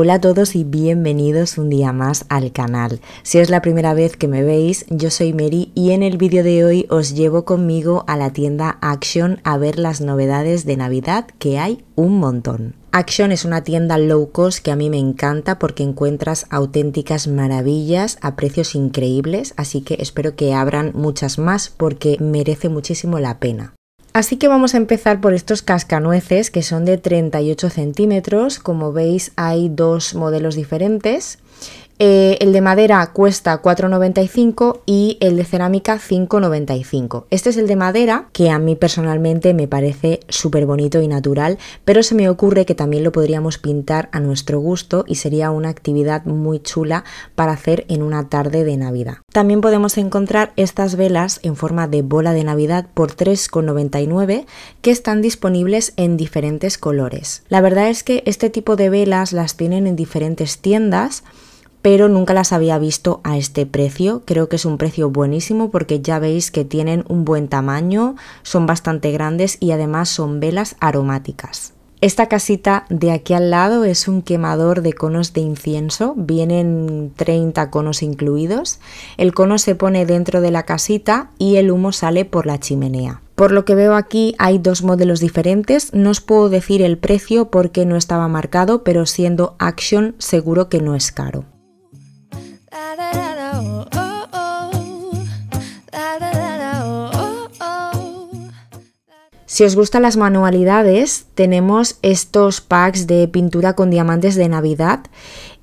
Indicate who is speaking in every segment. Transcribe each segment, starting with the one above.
Speaker 1: Hola a todos y bienvenidos un día más al canal. Si es la primera vez que me veis, yo soy Mary y en el vídeo de hoy os llevo conmigo a la tienda Action a ver las novedades de Navidad que hay un montón. Action es una tienda low cost que a mí me encanta porque encuentras auténticas maravillas a precios increíbles, así que espero que abran muchas más porque merece muchísimo la pena. Así que vamos a empezar por estos cascanueces que son de 38 centímetros. Como veis hay dos modelos diferentes. Eh, el de madera cuesta 4,95 y el de cerámica 5,95. Este es el de madera que a mí personalmente me parece súper bonito y natural, pero se me ocurre que también lo podríamos pintar a nuestro gusto y sería una actividad muy chula para hacer en una tarde de Navidad. También podemos encontrar estas velas en forma de bola de Navidad por 3,99 que están disponibles en diferentes colores. La verdad es que este tipo de velas las tienen en diferentes tiendas pero nunca las había visto a este precio. Creo que es un precio buenísimo porque ya veis que tienen un buen tamaño, son bastante grandes y además son velas aromáticas. Esta casita de aquí al lado es un quemador de conos de incienso, vienen 30 conos incluidos. El cono se pone dentro de la casita y el humo sale por la chimenea. Por lo que veo aquí hay dos modelos diferentes, no os puedo decir el precio porque no estaba marcado, pero siendo Action seguro que no es caro. Si os gustan las manualidades, tenemos estos packs de pintura con diamantes de Navidad.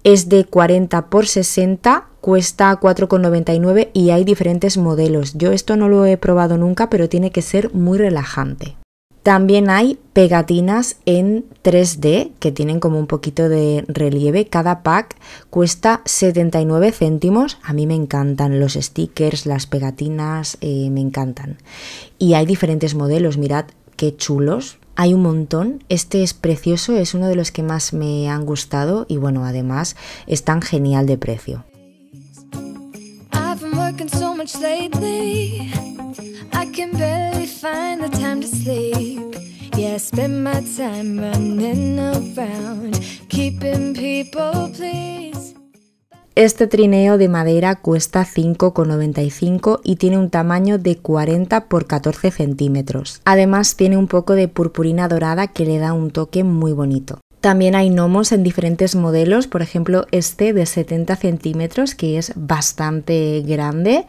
Speaker 1: Es de 40 por 60, cuesta 4,99 y hay diferentes modelos. Yo esto no lo he probado nunca, pero tiene que ser muy relajante. También hay pegatinas en 3D que tienen como un poquito de relieve. Cada pack cuesta 79 céntimos. A mí me encantan los stickers, las pegatinas, eh, me encantan. Y hay diferentes modelos, mirad qué chulos. Hay un montón. Este es precioso, es uno de los que más me han gustado y bueno, además es tan genial de precio. Este trineo de madera cuesta 5,95 y tiene un tamaño de 40 por 14 centímetros. Además tiene un poco de purpurina dorada que le da un toque muy bonito. También hay gnomos en diferentes modelos, por ejemplo este de 70 centímetros que es bastante grande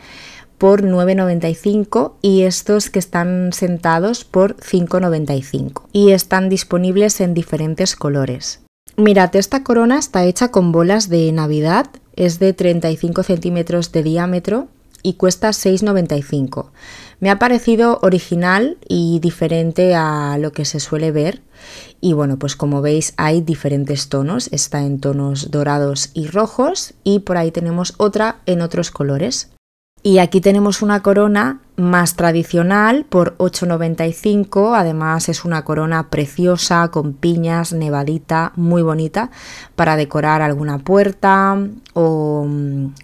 Speaker 1: por 9,95 y estos que están sentados por 5,95 y están disponibles en diferentes colores. Mirad, esta corona está hecha con bolas de Navidad, es de 35 centímetros de diámetro y cuesta 6,95. Me ha parecido original y diferente a lo que se suele ver. Y bueno, pues como veis hay diferentes tonos, está en tonos dorados y rojos y por ahí tenemos otra en otros colores. Y aquí tenemos una corona más tradicional por 8,95. Además es una corona preciosa con piñas, nevadita, muy bonita para decorar alguna puerta o,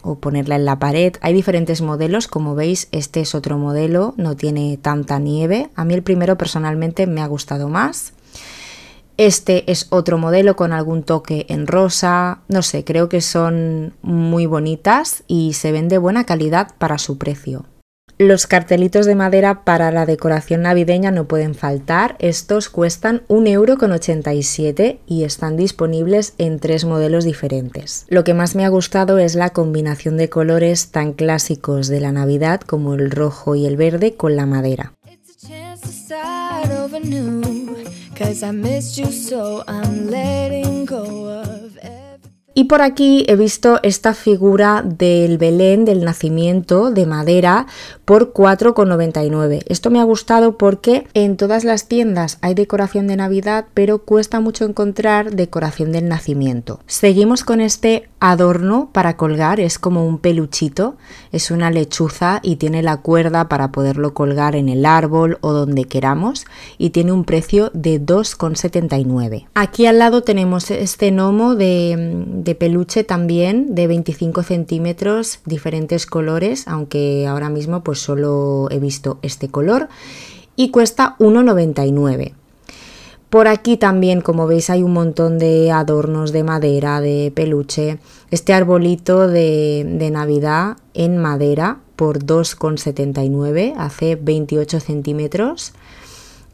Speaker 1: o, ponerla en la pared. Hay diferentes modelos, como veis este es otro modelo, no tiene tanta nieve. A mí el primero personalmente me ha gustado más. Este es otro modelo con algún toque en rosa, no sé, creo que son muy bonitas y se ven de buena calidad para su precio. Los cartelitos de madera para la decoración navideña no pueden faltar. Estos cuestan 1,87€ y están disponibles en tres modelos diferentes. Lo que más me ha gustado es la combinación de colores tan clásicos de la Navidad como el rojo y el verde con la madera. Cause I missed you so. I'm letting go of Y por aquí he visto esta figura del Belén del nacimiento de madera por 4,99. Esto me ha gustado porque en todas las tiendas hay decoración de Navidad, pero cuesta mucho encontrar decoración del nacimiento. Seguimos con este adorno para colgar, es como un peluchito, es una lechuza y tiene la cuerda para poderlo colgar en el árbol o donde queramos y tiene un precio de 2,79. Aquí al lado tenemos este gnomo de de peluche también de 25 centímetros, diferentes colores, aunque ahora mismo pues solo he visto este color y cuesta 1,99. Por aquí también, como veis, hay un montón de adornos de madera, de peluche. Este arbolito de, de Navidad en madera por 2,79, hace 28 centímetros.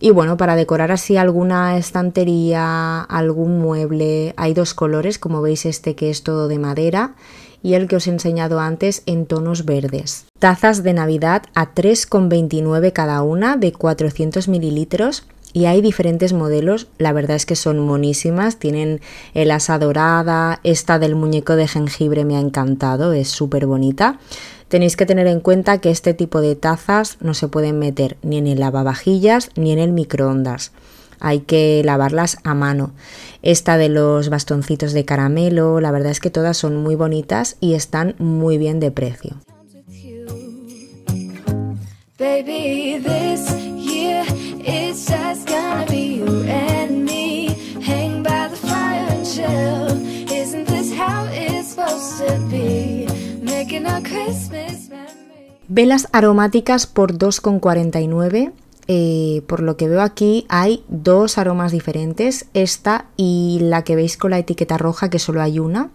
Speaker 1: Y bueno, para decorar así alguna estantería, algún mueble, hay dos colores, como veis este que es todo de madera y el que os he enseñado antes en tonos verdes. Tazas de Navidad a 3,29 cada una de 400 mililitros y hay diferentes modelos, la verdad es que son monísimas, tienen el asa dorada, esta del muñeco de jengibre me ha encantado, es súper bonita. Tenéis que tener en cuenta que este tipo de tazas no se pueden meter ni en el lavavajillas ni en el microondas. Hay que lavarlas a mano. Esta de los bastoncitos de caramelo, la verdad es que todas son muy bonitas y están muy bien de precio. Velas aromáticas por 2,49. Eh, por lo que veo aquí hay dos aromas diferentes, esta y la que veis con la etiqueta roja que solo hay una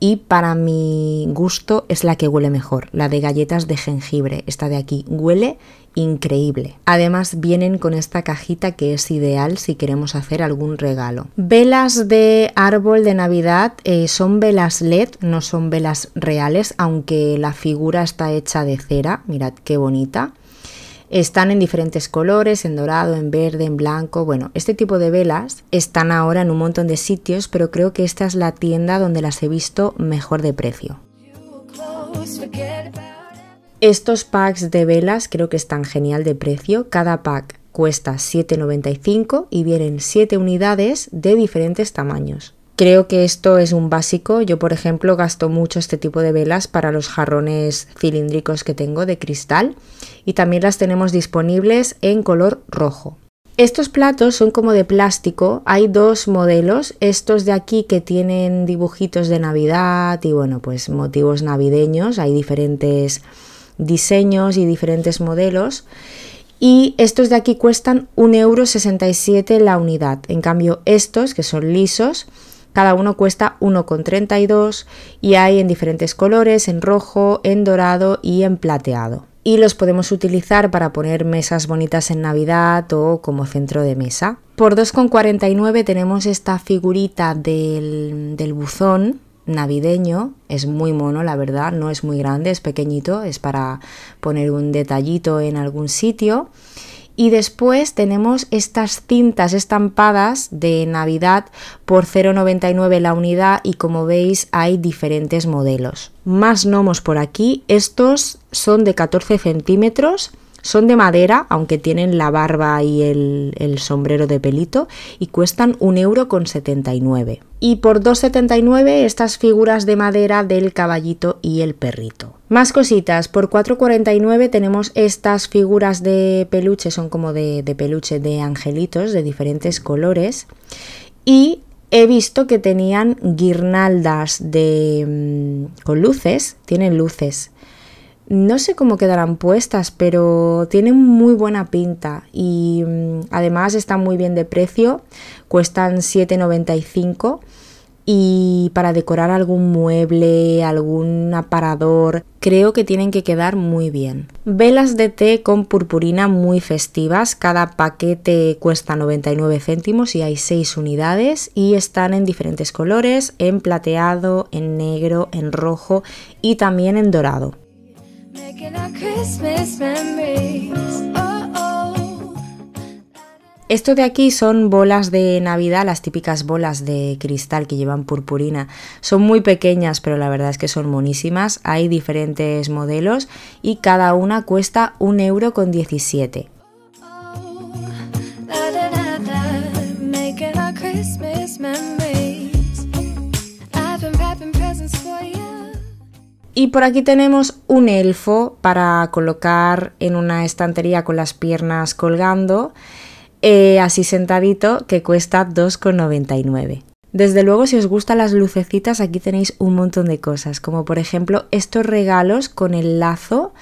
Speaker 1: y para mi gusto es la que huele mejor, la de galletas de jengibre, esta de aquí, huele increíble. Además vienen con esta cajita que es ideal si queremos hacer algún regalo. Velas de árbol de Navidad eh, son velas LED, no son velas reales, aunque la figura está hecha de cera, mirad qué bonita. Están en diferentes colores, en dorado, en verde, en blanco. Bueno, este tipo de velas están ahora en un montón de sitios, pero creo que esta es la tienda donde las he visto mejor de precio. Estos packs de velas creo que están genial de precio. Cada pack cuesta 7,95 y vienen 7 unidades de diferentes tamaños. Creo que esto es un básico. Yo, por ejemplo, gasto mucho este tipo de velas para los jarrones cilíndricos que tengo de cristal y también las tenemos disponibles en color rojo. Estos platos son como de plástico, hay dos modelos, estos de aquí que tienen dibujitos de Navidad y bueno, pues motivos navideños, hay diferentes diseños y diferentes modelos. Y estos de aquí cuestan 1,67€ la unidad. En cambio, estos, que son lisos, cada uno cuesta 1,32 y hay en diferentes colores, en rojo, en dorado y en plateado. Y los podemos utilizar para poner mesas bonitas en Navidad o como centro de mesa. Por 2,49 tenemos esta figurita del, del buzón navideño, es muy mono la verdad, no es muy grande, es pequeñito, es para poner un detallito en algún sitio. Y después tenemos estas cintas estampadas de Navidad por 0,99 la unidad y como veis hay diferentes modelos. Más gnomos por aquí, estos son de 14 centímetros son de madera, aunque tienen la barba y el, sombrero de pelito, y cuestan 1,79€. Y por 2,79€ estas figuras de madera del caballito y el perrito. Más cositas, por 4,49 tenemos estas figuras de peluche, son como de, de peluche de angelitos de diferentes colores. Y he visto que tenían guirnaldas de, mm, con luces, tienen luces no sé cómo quedarán puestas, pero tienen muy buena pinta y mm, además están muy bien de precio, cuestan 7,95 y para decorar algún mueble, algún aparador, creo que tienen que quedar muy bien. Velas de té con purpurina muy festivas, cada paquete cuesta 99 céntimos y hay 6 unidades y están en diferentes colores, en plateado, en negro, en rojo y también en dorado. Oh, oh. Esto de aquí son bolas de Navidad, las típicas bolas de cristal que llevan purpurina. Son muy pequeñas, pero la verdad es que son monísimas. Hay diferentes modelos y cada una cuesta un euro con 17. Y por aquí tenemos un elfo para colocar en una estantería con las piernas colgando, eh, así sentadito, que cuesta 2,99. Desde luego, si os gustan las lucecitas, aquí tenéis un montón de cosas, como por ejemplo estos regalos con el lazo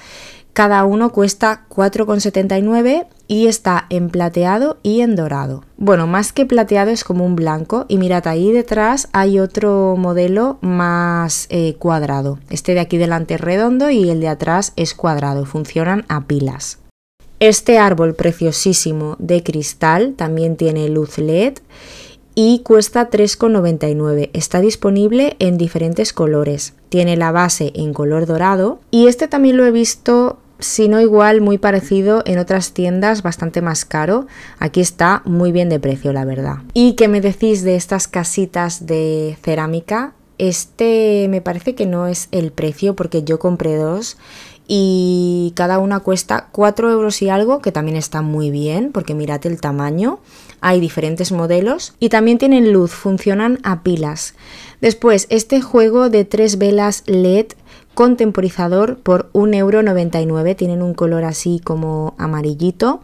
Speaker 1: Cada uno cuesta 4,79 y está en plateado y en dorado. Bueno, más que plateado es como un blanco y mirad ahí detrás hay otro modelo más eh, cuadrado. Este de aquí delante es redondo y el de atrás es cuadrado, funcionan a pilas. Este árbol preciosísimo de cristal también tiene luz LED y cuesta 3,99. Está disponible en diferentes colores. Tiene la base en color dorado y este también lo he visto si no igual, muy parecido en otras tiendas, bastante más caro. Aquí está muy bien de precio, la verdad. ¿Y qué me decís de estas casitas de cerámica? Este me parece que no es el precio porque yo compré dos y cada una cuesta 4 euros y algo, que también está muy bien porque mirad el tamaño. Hay diferentes modelos y también tienen luz, funcionan a pilas. Después, este juego de tres velas LED con temporizador por 1,99€. Tienen un color así como amarillito.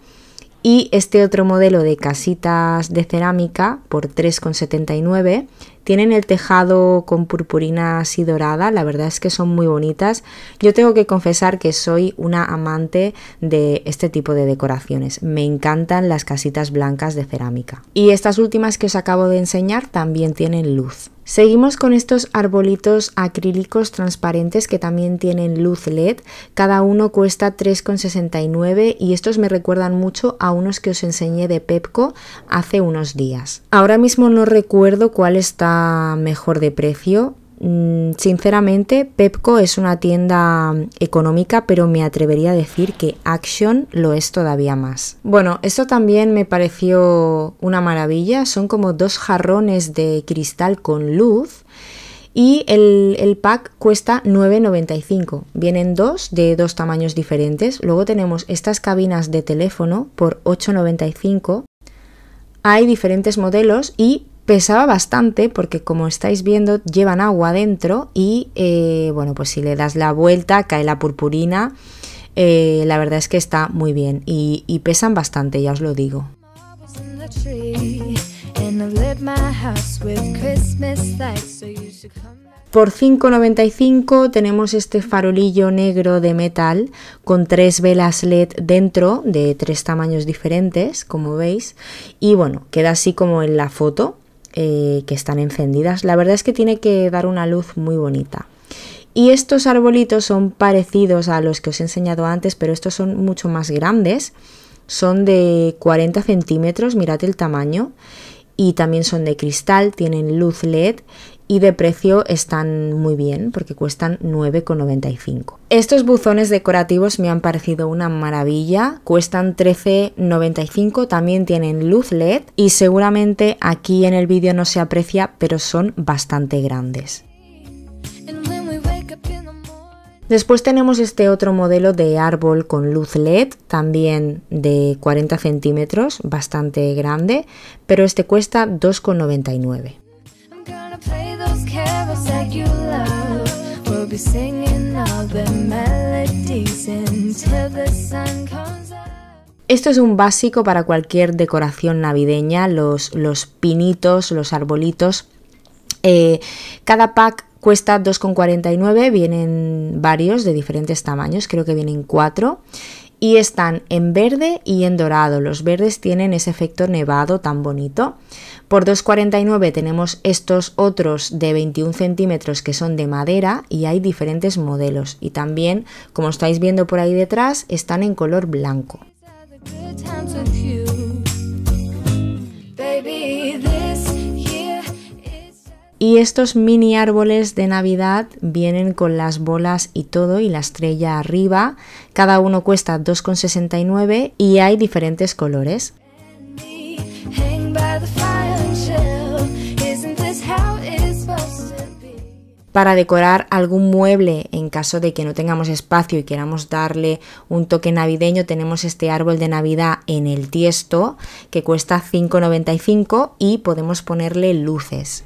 Speaker 1: Y este otro modelo de casitas de cerámica por 3,79 tienen el tejado con purpurina así dorada, la verdad es que son muy bonitas. Yo tengo que confesar que soy una amante de este tipo de decoraciones. Me encantan las casitas blancas de cerámica. Y estas últimas que os acabo de enseñar también tienen luz. Seguimos con estos arbolitos acrílicos transparentes que también tienen luz LED. Cada uno cuesta 3,69 y estos me recuerdan mucho a unos que os enseñé de Pepco hace unos días. Ahora mismo no recuerdo cuál está mejor de precio. Mm, sinceramente, Pepco es una tienda económica, pero me atrevería a decir que Action lo es todavía más. Bueno, esto también me pareció una maravilla. Son como dos jarrones de cristal con luz. Y el, el pack cuesta 9,95. Vienen dos de dos tamaños diferentes. Luego tenemos estas cabinas de teléfono por 8,95. Hay diferentes modelos y pesaba bastante porque como estáis viendo llevan agua dentro y eh, bueno pues si le das la vuelta cae la purpurina eh, la verdad es que está muy bien y, y pesan bastante ya os lo digo por 5,95 tenemos este farolillo negro de metal con tres velas LED dentro de tres tamaños diferentes, como veis. Y bueno, queda así como en la foto. Eh, que están encendidas. La verdad es que tiene que dar una luz muy bonita. Y estos arbolitos son parecidos a los que os he enseñado antes, pero estos son mucho más grandes. Son de 40 centímetros, mirad el tamaño. Y también son de cristal, tienen luz LED y de precio están muy bien porque cuestan 9,95. Estos buzones decorativos me han parecido una maravilla, cuestan 13,95, también tienen luz LED y seguramente aquí en el vídeo no se aprecia, pero son bastante grandes. Después tenemos este otro modelo de árbol con luz LED, también de 40 centímetros, bastante grande, pero este cuesta 2,99. Esto es un básico para cualquier decoración navideña, los, los pinitos, los arbolitos. Eh, cada pack cuesta 2,49, vienen varios de diferentes tamaños, creo que vienen cuatro y están en verde y en dorado. Los verdes tienen ese efecto nevado tan bonito. Por 2,49 tenemos estos otros de 21 centímetros que son de madera y hay diferentes modelos. Y también, como estáis viendo por ahí detrás, están en color blanco. Y estos mini árboles de Navidad vienen con las bolas y todo y la estrella arriba. Cada uno cuesta 2,69 y hay diferentes colores. Para decorar algún mueble en caso de que no tengamos espacio y queramos darle un toque navideño, tenemos este árbol de Navidad en el tiesto que cuesta 5,95 y podemos ponerle luces.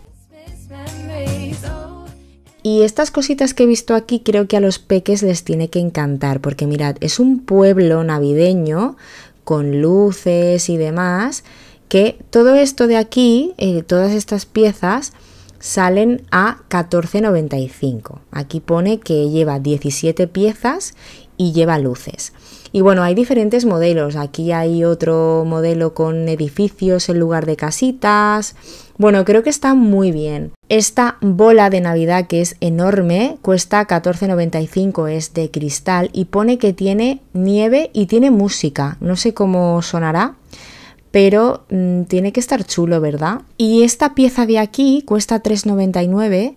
Speaker 1: Y estas cositas que he visto aquí creo que a los peques les tiene que encantar, porque mirad, es un pueblo navideño con luces y demás, que todo esto de aquí, eh, todas estas piezas, salen a 14,95. Aquí pone que lleva 17 piezas y lleva luces. Y bueno, hay diferentes modelos. Aquí hay otro modelo con edificios en lugar de casitas. Bueno, creo que está muy bien. Esta bola de Navidad que es enorme cuesta 14.95, es de cristal y pone que tiene nieve y tiene música. No sé cómo sonará, pero mm, tiene que estar chulo, ¿verdad? Y esta pieza de aquí cuesta 3.99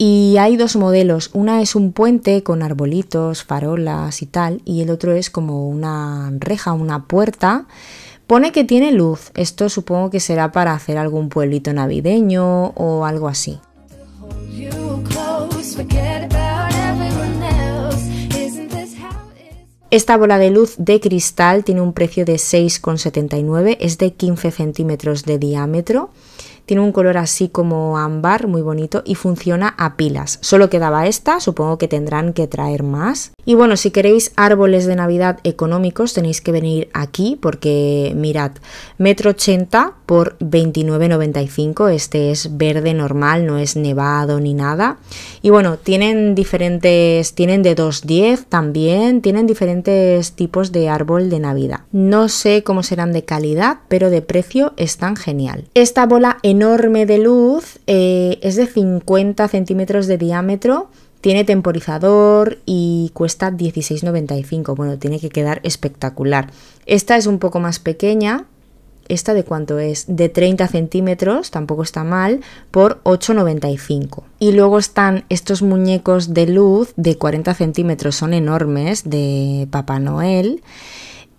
Speaker 1: y hay dos modelos, una es un puente con arbolitos, farolas y tal, y el otro es como una reja, una puerta. Pone que tiene luz, esto supongo que será para hacer algún pueblito navideño o algo así. Esta bola de luz de cristal tiene un precio de 6,79, es de 15 centímetros de diámetro tiene un color así como ámbar, muy bonito, y funciona a pilas. Solo quedaba esta, supongo que tendrán que traer más. Y bueno, si queréis árboles de Navidad económicos tenéis que venir aquí porque mirad, metro 80 por 29,95. Este es verde normal, no es nevado ni nada. Y bueno, tienen diferentes, tienen de 2,10 también, tienen diferentes tipos de árbol de Navidad. No sé cómo serán de calidad, pero de precio están genial. Esta bola enorme de luz eh, es de 50 centímetros de diámetro tiene temporizador y cuesta 16,95. Bueno, tiene que quedar espectacular. Esta es un poco más pequeña. ¿Esta de cuánto es? De 30 centímetros, tampoco está mal, por 8,95. Y luego están estos muñecos de luz de 40 centímetros, son enormes, de Papá Noel.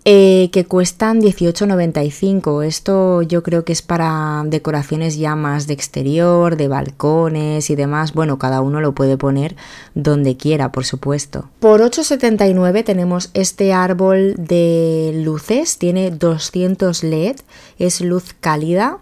Speaker 1: Eh, que cuestan 18,95. Esto yo creo que es para decoraciones ya más de exterior, de balcones y demás. Bueno, cada uno lo puede poner donde quiera, por supuesto. Por 8,79 tenemos este árbol de luces. Tiene 200 LED. Es luz cálida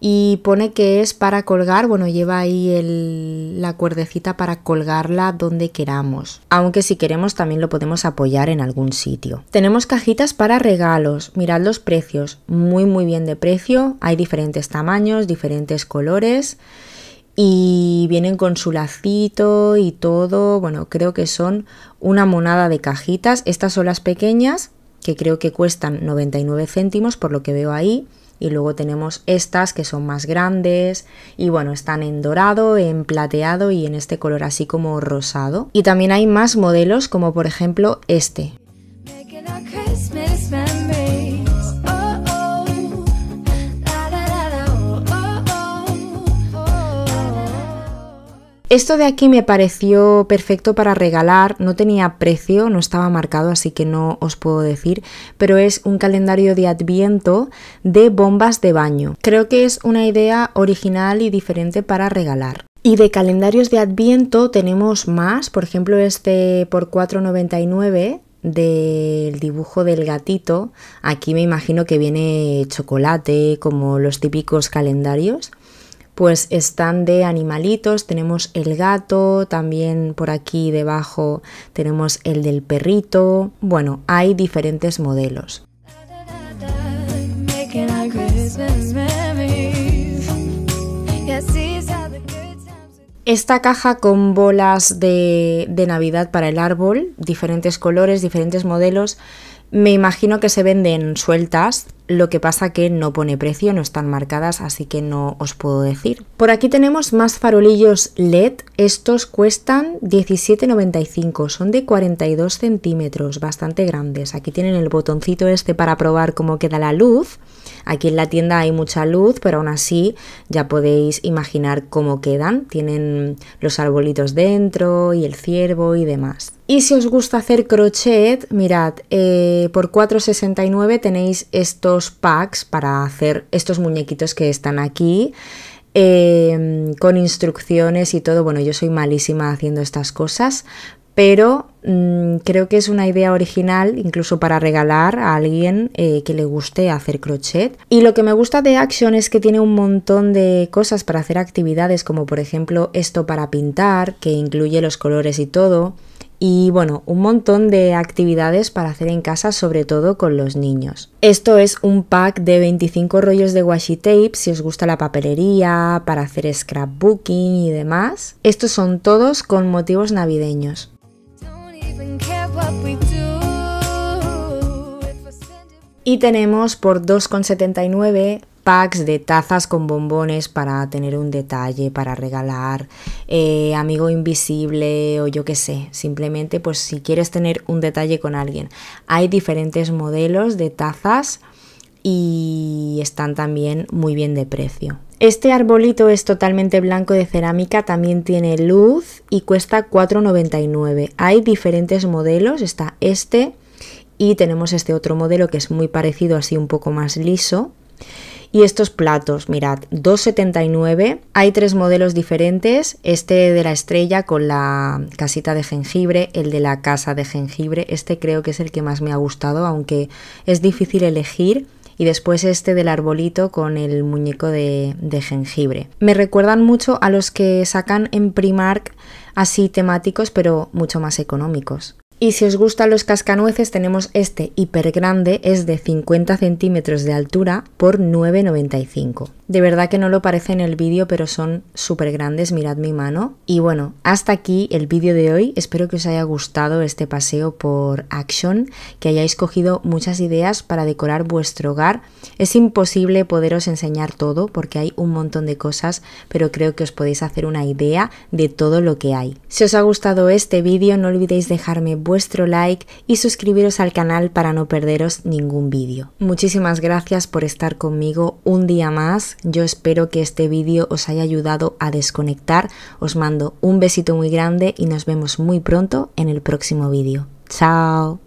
Speaker 1: y pone que es para colgar, bueno, lleva ahí la cuerdecita para colgarla donde queramos, aunque si queremos también lo podemos apoyar en algún sitio. Tenemos cajitas para regalos, mirad los precios, muy muy bien de precio, hay diferentes tamaños, diferentes colores. Y vienen con su lacito y todo, bueno, creo que son una monada de cajitas, estas son las pequeñas que creo que cuestan 99 céntimos por lo que veo ahí y luego tenemos estas que son más grandes y bueno, están en dorado, en plateado y en este color así como rosado. Y también hay más modelos como por ejemplo este. Esto de aquí me pareció perfecto para regalar, no tenía precio, no estaba marcado, así que no os puedo decir, pero es un calendario de adviento de bombas de baño. Creo que es una idea original y diferente para regalar. Y de calendarios de adviento tenemos más, por ejemplo este por 4,99 del dibujo del gatito. Aquí me imagino que viene chocolate, como los típicos calendarios pues están de animalitos, tenemos el gato, también por aquí debajo tenemos el del perrito, bueno, hay diferentes modelos. Esta caja con bolas de, de Navidad para el árbol, diferentes colores, diferentes modelos, me imagino que se venden sueltas, lo que pasa que no pone precio, no están marcadas, así que no os puedo decir. Por aquí tenemos más farolillos LED, estos cuestan 17,95, son de 42 centímetros, bastante grandes. Aquí tienen el botoncito este para probar cómo queda la luz. Aquí en la tienda hay mucha luz, pero aún así ya podéis imaginar cómo quedan. Tienen los arbolitos dentro y el ciervo y demás. Y si os gusta hacer crochet, mirad, eh, por 4,69 tenéis estos packs para hacer estos muñequitos que están aquí. Eh, con instrucciones y todo. Bueno, yo soy malísima haciendo estas cosas, pero mm, creo que es una idea original incluso para regalar a alguien eh, que le guste hacer crochet. Y lo que me gusta de Action es que tiene un montón de cosas para hacer actividades como por ejemplo esto para pintar, que incluye los colores y todo y bueno, un montón de actividades para hacer en casa, sobre todo con los niños. Esto es un pack de 25 rollos de washi tape si os gusta la papelería, para hacer scrapbooking y demás. Estos son todos con motivos navideños. Y tenemos por 2,79 packs de tazas con bombones para tener un detalle, para regalar, eh, amigo invisible o yo qué sé, simplemente pues si quieres tener un detalle con alguien. Hay diferentes modelos de tazas y están también muy bien de precio. Este arbolito es totalmente blanco de cerámica, también tiene luz y cuesta 4,99. Hay diferentes modelos, está este y tenemos este otro modelo que es muy parecido, así un poco más liso. Y estos platos, mirad, 2,79. Hay tres modelos diferentes. Este de la estrella con la casita de jengibre, el de la casa de jengibre. Este creo que es el que más me ha gustado, aunque es difícil elegir. Y después este del arbolito con el muñeco de, de jengibre. Me recuerdan mucho a los que sacan en Primark así temáticos, pero mucho más económicos. Y si os gustan los cascanueces, tenemos este hiper grande, es de 50 centímetros de altura por 9,95. De verdad que no lo parece en el vídeo, pero son súper grandes, mirad mi mano. Y bueno, hasta aquí el vídeo de hoy. Espero que os haya gustado este paseo por Action, que hayáis cogido muchas ideas para decorar vuestro hogar. Es imposible poderos enseñar todo porque hay un montón de cosas, pero creo que os podéis hacer una idea de todo lo que hay. Si os ha gustado este vídeo, no olvidéis dejarme vuestro like y suscribiros al canal para no perderos ningún vídeo. Muchísimas gracias por estar conmigo un día más yo espero que este vídeo os haya ayudado a desconectar. Os mando un besito muy grande y nos vemos muy pronto en el próximo vídeo. ¡Chao!